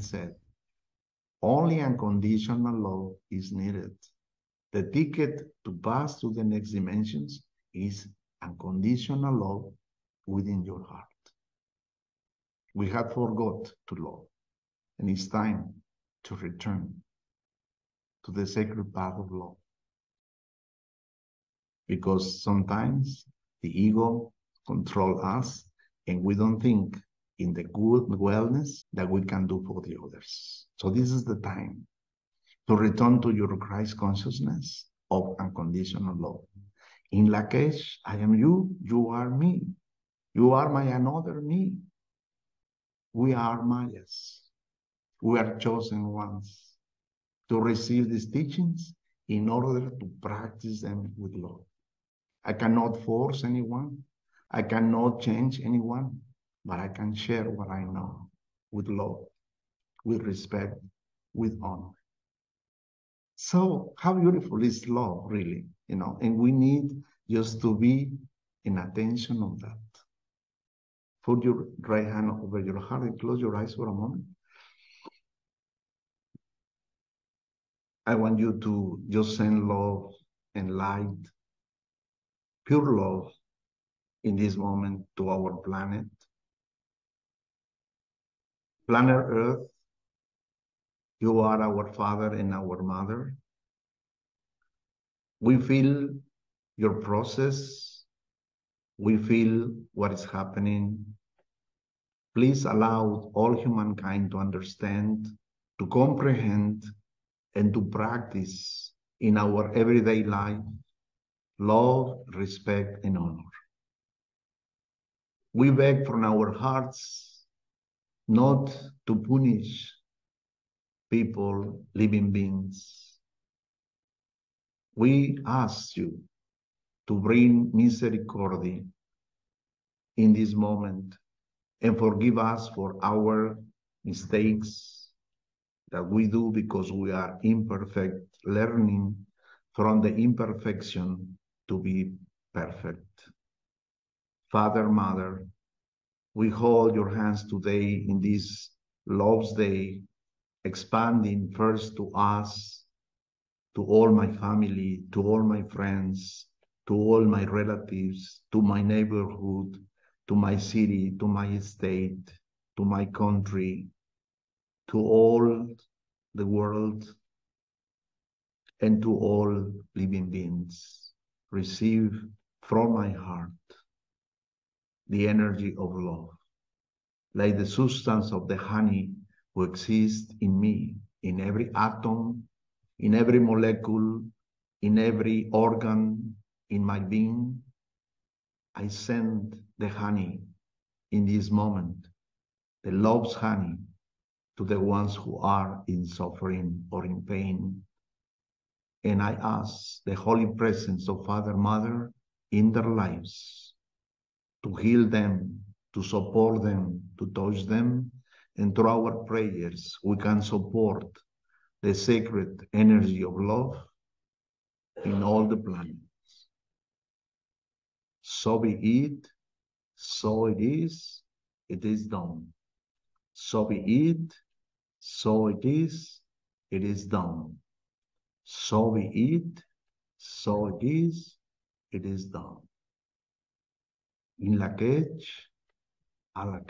Said, only unconditional love is needed. The ticket to pass to the next dimensions is unconditional love within your heart. We have forgot to love, and it's time to return to the sacred path of love. Because sometimes the ego control us and we don't think in the good wellness that we can do for the others. So this is the time to return to your Christ consciousness of unconditional love. In Lak'ech, I am you, you are me. You are my another me. We are Mayas. We are chosen ones to receive these teachings in order to practice them with love. I cannot force anyone. I cannot change anyone, but I can share what I know with love, with respect, with honor. So how beautiful is love, really, you know, and we need just to be in attention on that. Put your right hand over your heart and close your eyes for a moment. I want you to just send love and light, pure love in this moment to our planet. Planet Earth, you are our father and our mother. We feel your process. We feel what is happening. Please allow all humankind to understand, to comprehend, and to practice in our everyday life love, respect, and honor. We beg from our hearts not to punish people, living beings. We ask you to bring misericordia in this moment and forgive us for our mistakes that we do because we are imperfect, learning from the imperfection to be perfect. Father, Mother, we hold your hands today in this Love's Day expanding first to us, to all my family, to all my friends, to all my relatives, to my neighborhood, to my city, to my state, to my country, to all the world, and to all living beings. Receive from my heart the energy of love, like the substance of the honey who exists in me, in every atom, in every molecule, in every organ, in my being. I send the honey in this moment, the love's honey, to the ones who are in suffering or in pain. And I ask the holy presence of Father, Mother in their lives to heal them, to support them, to touch them, and through our prayers, we can support the sacred energy of love in all the planets. So be it, so it is, it is done. So be it, so it is, it is done. So be it, so it is, it is done. In la quech, a la